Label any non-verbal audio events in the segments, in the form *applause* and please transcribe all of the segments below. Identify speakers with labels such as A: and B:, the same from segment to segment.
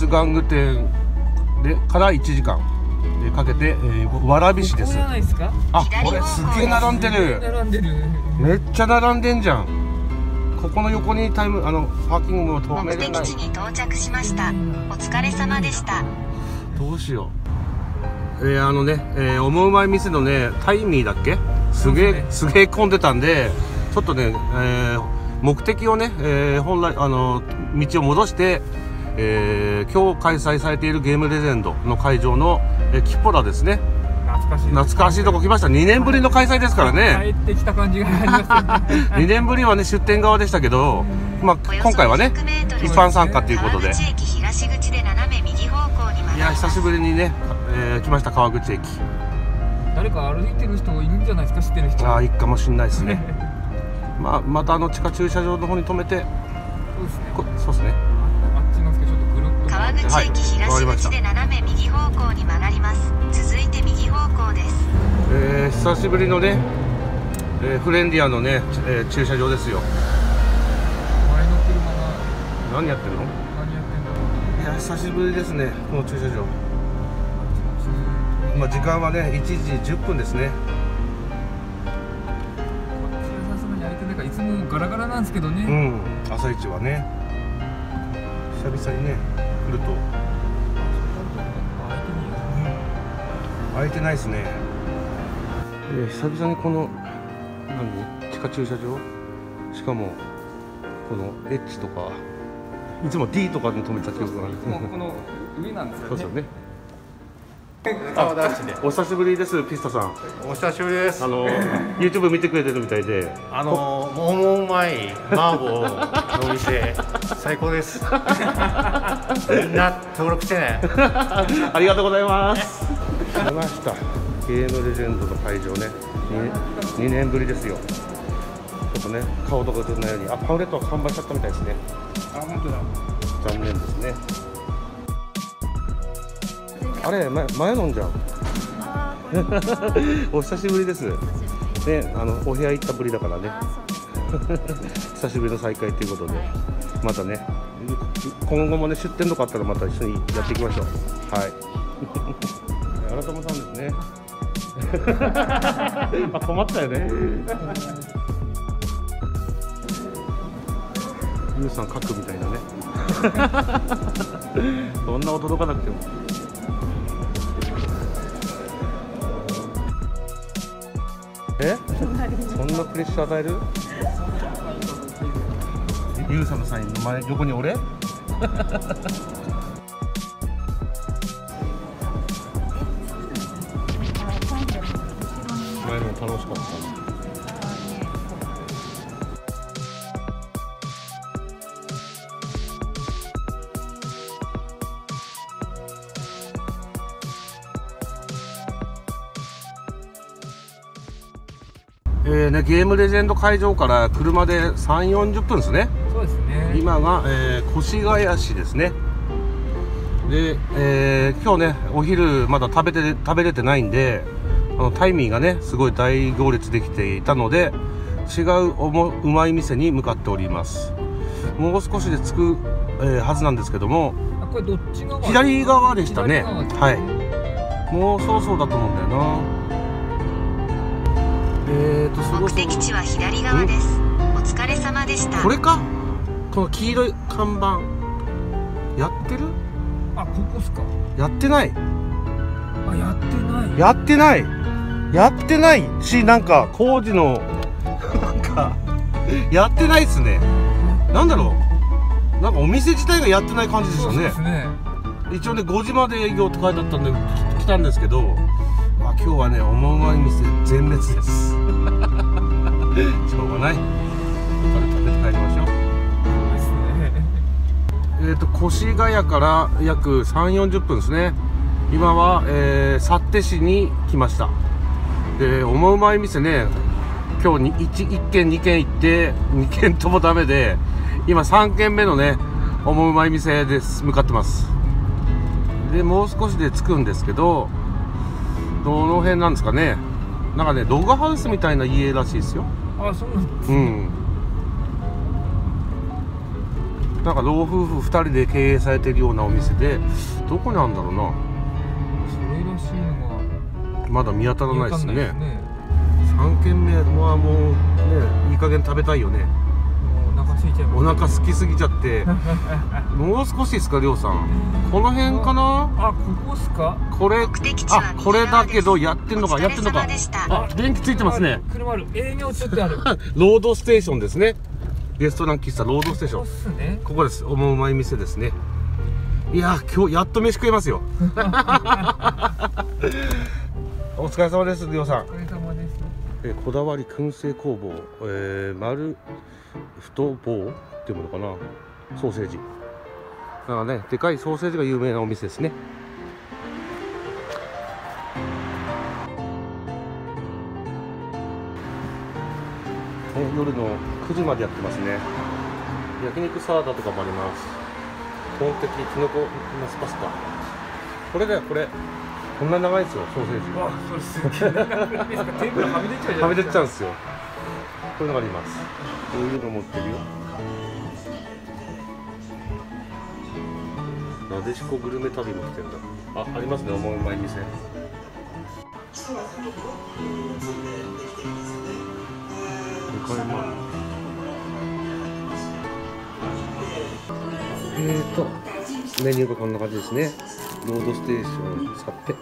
A: 立玩具店でから1時間でかけて、えー、蕨市です。
B: ここじゃないですか？
A: あこれすげえ並んでる。
B: 並んでる
A: めっちゃ並んでんじゃん。ここの横にタイムあのパーキングも止
C: 目
A: めれない。
C: 的地に到着しました。お疲れ様でした。
A: どうしよう。えー、あのね、えー、思うまい店のねタイミーだっけ？すげえすげえ混んでたんでちょっとね、えー、目的をね、えー、本来あの道を戻して、えー、今日開催されているゲームレジェンドの会場の、えー、キッポラですね。
B: 懐かしい。
A: 懐かしいとこ来ました。2年ぶりの開催ですからね。
B: 帰ってきた感じがありますよね。*laughs*
A: 2年ぶりはね出店側でしたけど、まあ、今回はね
C: 200メートル
A: 一般参加ということで。
C: 川口駅東口で斜め右方向に曲が
A: いや久しぶりにね、えー来ました川口駅。
B: 誰か歩いてる人いるんじゃないですか知ってる人。
A: ああいいかもしんないですね。*laughs* まあまたあの地下駐車場の方に止めて。
B: そうですね。
A: こそうですね
C: 川口
A: はい
C: 駅東口で斜め右方向に曲がります。続いて右方向です。
A: えー久しぶりのね、えーフレンディアのね、えー駐車場ですよ。
B: 前の車が
A: 何やってんの？
B: 何やってんだろう
A: いや久しぶりですねこの駐車場。まあ時間はね。1時10分ですね
B: さすがに開いてないからいつもガラガラなんですけどね、
A: うん朝一はね久々にね来ると。
B: 開いてね
A: 空いてないですね、えー久々にこの何？地下駐車場？しかもこのエッジとか。いつも D とかに止めた記憶がある
B: この上なんですよね。
A: そうですよね
D: 川田市で
A: お久しぶりですピスタさん。
D: お久しぶりです。
A: あの YouTube 見てくれてるみたいで。
D: あのもうもうまい麻婆のお店最高です。みんな登録してね。*laughs*
A: ありがとうございます。来ました。ゲームレジェンドの会場ね。2, 2年ぶりですよ。ちょっとね顔とか映らないように。あパンフレットは完売しちゃったみたいですね。
B: あ本当だ。
A: 残念ですねあれ前前飲んじゃん *laughs* お久しぶりです。ねあのお部屋行ったぶりだからね。*laughs* 久しぶりの再会ということで。またね今後もね出店とかあったらまた一緒にやっていきましょう。はい。新友さんですね。*laughs* あ困ったよね。ユウさん書くみたいなね。そんな驚かなくてもえ？そんなプレッシャー与える？ユウさんのサインの前横に俺？*laughs* 前も楽しかったえーね、ゲームレジェンド会場から車で3、40分ですね。
B: そうですね
A: 今が、えー越谷市ですね。で、えー今日ね、お昼まだ食べて、食べれてないんで、あのタイミーがね、すごい大行列できていたので、違うおもうまい店に向かっております。もう少しで着く、えーはずなんですけども、
B: あこれどっち側？
A: 左側でしたね。はい。もうそろそろだと思うんだよな。えーと、
C: 目的地は左側です。お疲れ様でした。
A: これか？この黄色い看板。やってる？
B: あここっすか？
A: やってない。
B: あやってない。
A: やってない。やってない。しなんか工事のなんかやってないっすね。なんだろう。なんかお店自体がやってない感じでしたね。
B: そうですね。
A: 一応ね5時まで営業って書いてあったんで来たんですけどまあ今日はね思うまい店全滅ですしょうがない。他で食べて帰りましょう。
B: そうですね。
A: えー、と越谷から約3 4 0分ですね。今は、えー、幸手市に来ました。で思うまい店ね今日に 1, 1軒2軒行って2軒ともダメで今3軒目のね思うまい店です向かってます。でもう少しで着くんですけどどの辺なんですかね。なんかねログハウスみたいな家らしいですよ
B: あそうなんです
A: うん。なんか老夫婦2人で経営されてるようなお店でどこにあるんだろうな。
B: それらしいのが
A: まだ見当たらないですね。
B: ね。
A: 3軒目はもうねいい加減食べたいよね
B: 腹空
A: きすぎちゃって。*laughs* もう少しですかりょうさん。この辺かな？
B: あここっすか？
A: これあこれだけどやってんのか
C: お疲れ
A: やってんのか。
C: 様でした
A: あ電気ついてますね。
B: 車ある。営業中ってある。*laughs*
A: ロードステーションですね。レストラン喫茶ロードステーション。
B: すね。
A: ここです。おもうまい店ですね。いやー今日やっと飯食えますよ。*laughs* お疲れ様ですりょうさん。
B: お疲れ様です
A: えーこだわり燻製工房、えー、丸太棒っていうものかな。ソーセージ。なんかねでかいソーセージが有名なお店ですね。え夜の9時までやってますね。焼肉サラダとかもあります。トンテキキノコナスパスタこれだよこれ。こんな長いですよソーセージ。
B: わそれすげえ長くないです。か天ぷらはみ出ちゃうじゃ
A: はみ出ちゃうんですよ。こういうのがあります。こういうの持ってるよ。なでしこグルメ旅も来てんだあありますね思うまい店。向かいまえーとメニューがこんな感じですねロードステーション使って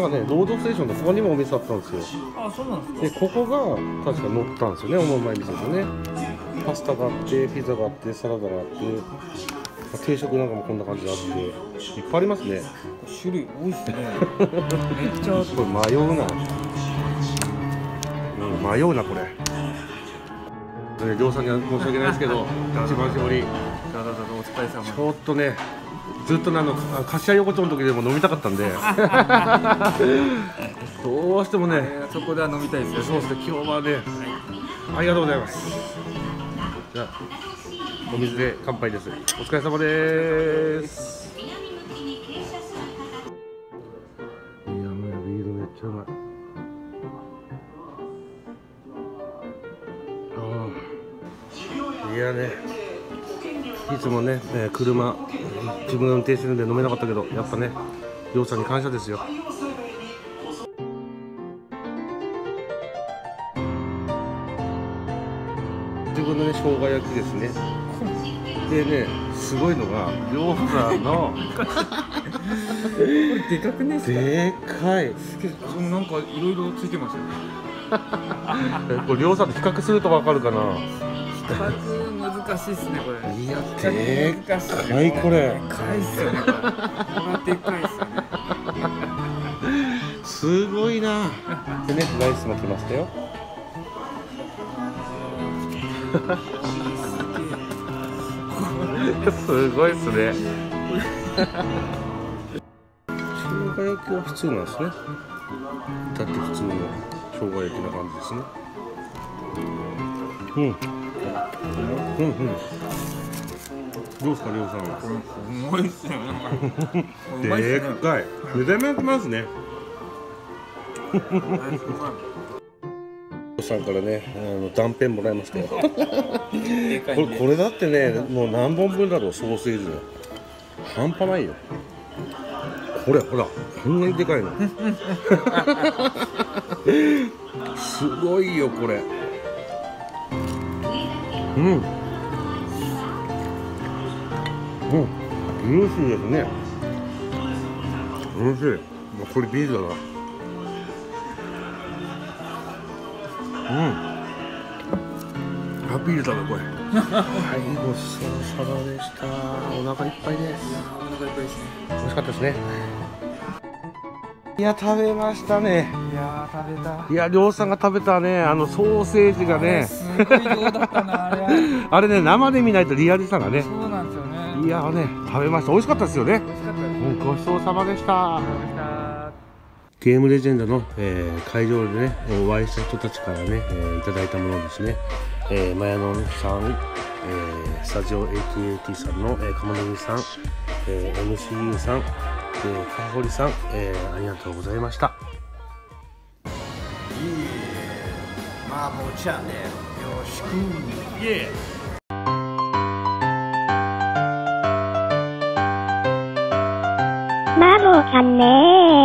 A: なんかねロードステーションのここにもお店あったんですよ。
B: あそうなんですか。
A: でここが確か乗ったんですよね。思うまい店でね。パスタがあってピザがあってサラダがあってまあ定食なんかもこんな感じであって。いっぱいありますね。
B: 種類多いっすね。めっちゃ
A: これ迷うな、うん、迷うなこれ。ね量産には申し訳ないですけど一番搾りちょっとねずっとねあのあ柏横丁の時でも飲みたかったんで。*laughs* どうしてもね
B: えーそこでは飲みたいですよ
A: そうですね今日はねありがとうございます。じゃあお水で乾杯です。お疲れ様ですいつもね、えー車自分が運転してるんで飲めなかったけどやっぱねりょうさんに感謝ですよ。自分のね生姜焼きですね。でねすごいのがりょうさんの
B: これでかくね
A: でかい。
B: すげえなんかいろいろついてますよね。
A: え *laughs* これりょうさんと比較するとわかるかな。
B: 比較難しいっすねこれ。
A: いや
B: 比較難しい。っ
A: かいこれ
B: でかいっすよね。これでかいっすよね。
A: すごいなでね。ライスも来ましたよすごいっすね。生姜焼きは普通なんですね。だって普通の生姜焼きな感じですね。うんうんうん。どうですかりょうさん。
B: これ重いっすよね
A: でっかい目覚めますねさんからねあの断片もらいましたよこれこれだってねもう何本分だろうソーセージの半端ないよこれほらこん。なにでかいのすごいよこれうん。うん。ジューシーですね。おいしい。もうこれビールだ。なうん。あビールだなこれ。はいごちそうさまでした。お腹いっぱいです。
B: お腹いっぱいですね。
A: 美味しかったですね。いや食べましたね。
B: い食べた。
A: いやりょうさんが食べたねあのソーセージがね。
B: すごい量だったなあれ。*laughs*
A: あれね生で見ないとリアルさがね。
B: そうなんですよね。
A: いやね食べました。美味しかったですよね。
B: 美味しかったです。
A: うんごちそうさまでした。ゲームレジェンドの、えー会場でねお会いした人たちからね、えーいただいたものですね、えー、マヤノンさん、えースタジオ AT&AT さんの、えー、カモネギさん、えー MCU さん、えー、かほりさん、えーありがとうございました
D: あもうじよろしく。イエー
E: さんね。